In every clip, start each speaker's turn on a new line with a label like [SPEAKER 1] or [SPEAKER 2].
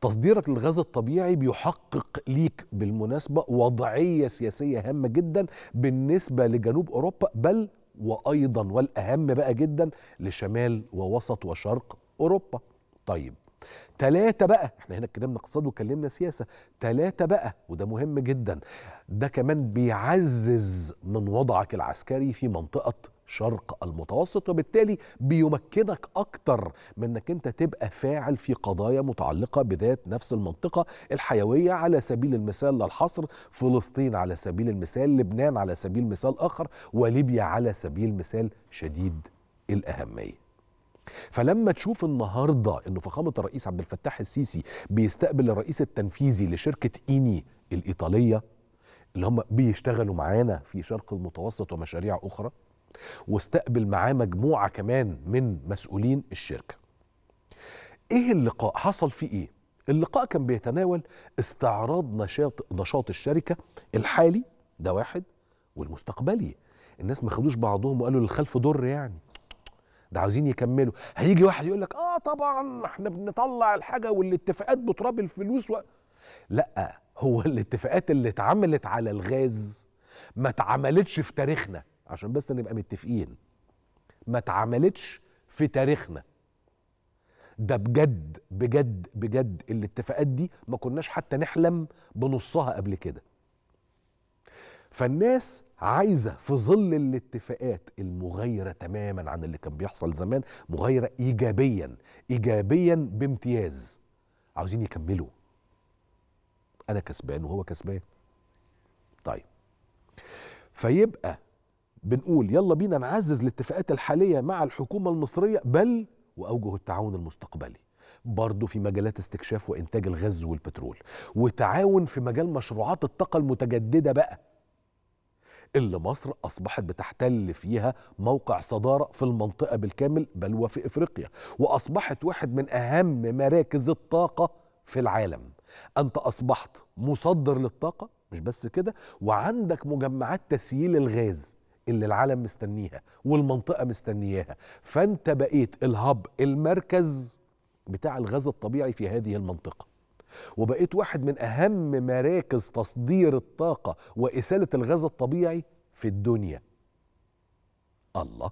[SPEAKER 1] تصديرك للغاز الطبيعي بيحقق ليك بالمناسبة وضعية سياسية هامة جدا بالنسبة لجنوب أوروبا بل وأيضا والأهم بقى جدا لشمال ووسط وشرق أوروبا. طيب تلاتة بقى إحنا هنا اتكلمنا اقتصاد واتكلمنا سياسة تلاتة بقى وده مهم جدا ده كمان بيعزز من وضعك العسكري في منطقة شرق المتوسط وبالتالي بيمكنك أكتر من إنك أنت تبقى فاعل في قضايا متعلقة بذات نفس المنطقة الحيوية على سبيل المثال للحصر فلسطين على سبيل المثال لبنان على سبيل مثال آخر وليبيا على سبيل مثال شديد الأهمية. فلما تشوف النهارده إنه فخامة الرئيس عبد الفتاح السيسي بيستقبل الرئيس التنفيذي لشركة إيني الإيطالية اللي هم بيشتغلوا معانا في شرق المتوسط ومشاريع أخرى واستقبل معاه مجموعة كمان من مسؤولين الشركة. إيه اللقاء؟ حصل فيه إيه؟ اللقاء كان بيتناول استعراض نشاط نشاط الشركة الحالي ده واحد والمستقبلي. الناس ما خدوش بعضهم وقالوا للخلف ضر يعني. ده عاوزين يكملوا، هيجي واحد يقول لك آه طبعا إحنا بنطلع الحاجة والاتفاقات بتراب الفلوس و... لا هو الاتفاقات اللي اتعملت على الغاز ما اتعملتش في تاريخنا عشان بس نبقى متفقين. ما اتعملتش في تاريخنا. ده بجد بجد بجد الاتفاقات دي ما كناش حتى نحلم بنصها قبل كده. فالناس عايزة في ظل الاتفاقات المغايرة تماما عن اللي كان بيحصل زمان مغايرة ايجابيا ايجابيا بامتياز. عاوزين يكملوا. أنا كسبان وهو كسبان. طيب. فيبقى بنقول يلا بينا نعزز الاتفاقات الحالية مع الحكومة المصرية بل وأوجه التعاون المستقبلي. برضه في مجالات استكشاف وإنتاج الغاز والبترول وتعاون في مجال مشروعات الطاقة المتجددة بقى. اللي مصر أصبحت بتحتل فيها موقع صدارة في المنطقة بالكامل بل وفي إفريقيا وأصبحت واحد من أهم مراكز الطاقة في العالم. أنت أصبحت مصدر للطاقة مش بس كده وعندك مجمعات تسييل الغاز. اللي العالم مستنيها والمنطقة مستنياها. فأنت بقيت الهب المركز بتاع الغاز الطبيعي في هذه المنطقة. وبقيت واحد من أهم مراكز تصدير الطاقة وإسالة الغاز الطبيعي في الدنيا. الله.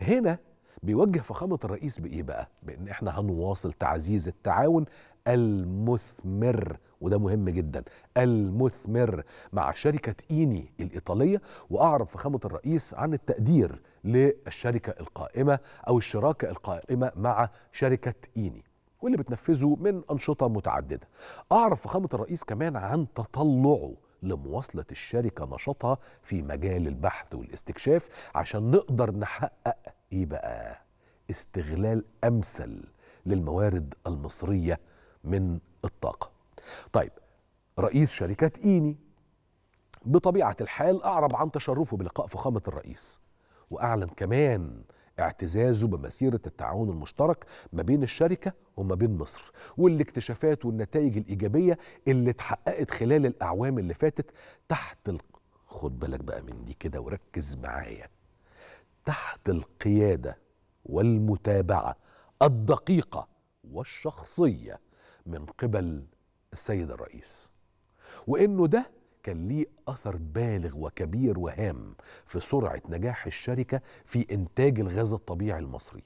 [SPEAKER 1] هنا بيوجه فخامة الرئيس بإيه بقى؟ بإن إحنا هنواصل تعزيز التعاون المثمر وده مهم جدا المثمر مع شركة إيني الإيطالية. وأعرب فخامة الرئيس عن التقدير للشركة القائمة أو الشراكة القائمة مع شركة إيني واللي بتنفذه من أنشطة متعددة. أعرب فخامة الرئيس كمان عن تطلعه لمواصلة الشركة نشاطها في مجال البحث والاستكشاف عشان نقدر نحقق إيه بقى استغلال أمثل للموارد المصرية من الطاقة طيب رئيس شركة إيني بطبيعة الحال أعرب عن تشرفه بلقاء فخامة الرئيس وأعلن كمان اعتزازه بمسيرة التعاون المشترك ما بين الشركة وما بين مصر والاكتشافات والنتائج الإيجابية اللي اتحققت خلال الأعوام اللي فاتت تحت. خد بالك بقى من دي كده وركز معايا تحت القيادة والمتابعة الدقيقة والشخصية من قبل السيد الرئيس. وإنه ده كان ليه أثر بالغ وكبير وهام في سرعة نجاح الشركة في إنتاج الغاز الطبيعي المصري.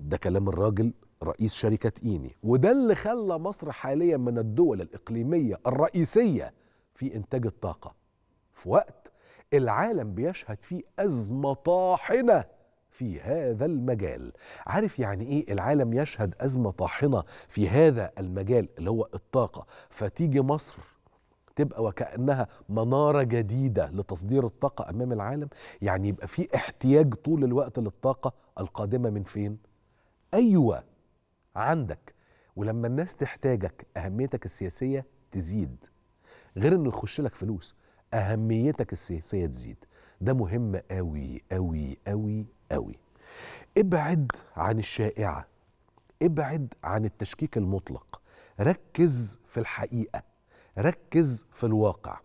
[SPEAKER 1] ده كلام الراجل رئيس شركة إيني. وده اللي خلى مصر حاليا من الدول الإقليمية الرئيسية في إنتاج الطاقة. في وقت العالم بيشهد فيه ازمه طاحنه في هذا المجال. عارف يعني إيه العالم يشهد ازمه طاحنه في هذا المجال اللي هو الطاقة؟ فتيجي مصر تبقى وكأنها منارة جديدة لتصدير الطاقة أمام العالم؟ يعني يبقى في احتياج طول الوقت للطاقة القادمة من فين؟ أيوه عندك. ولما الناس تحتاجك أهميتك السياسية تزيد. غير إنه يخش لك فلوس. أهميتك السياسية تزيد. ده مهم قوي قوي قوي قوي ابعد عن الشائعة. ابعد عن التشكيك المطلق. ركز في الحقيقة. ركز في الواقع.